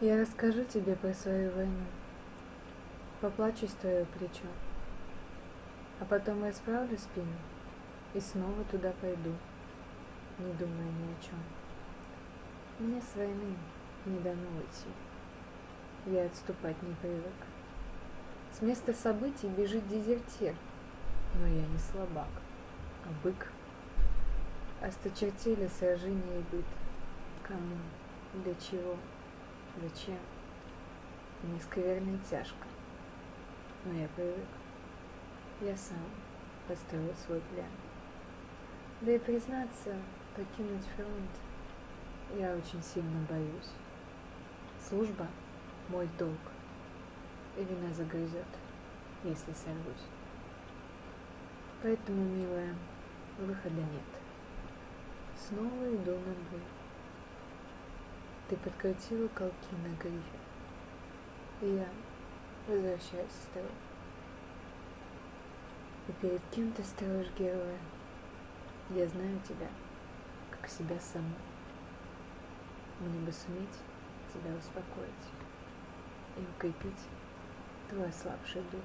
Я расскажу тебе про свою войну. Поплачусь в твое плечо. А потом расправлю спину и снова туда пойду, не думая ни о чем. Мне с войны не дано уйти. Я отступать не привык. С места событий бежит дезертир, но я не слабак, а бык. Осточертели сражения и быт. Кому? Для чего? Зачем? Мне скверно и тяжко. Но я привык. Я сам построил свой план. Да и признаться, покинуть фронт я очень сильно боюсь. Служба – мой долг. И вина загрызет, если сорвусь. Поэтому, милая, выхода нет. Снова иду на бой. Ты подкрутила колки на грифе. Я возвращаюсь с тобой. И перед кем ты строишь героя? Я знаю тебя, как себя саму. Мне бы суметь тебя успокоить и укрепить твой ослабший дух.